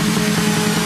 Música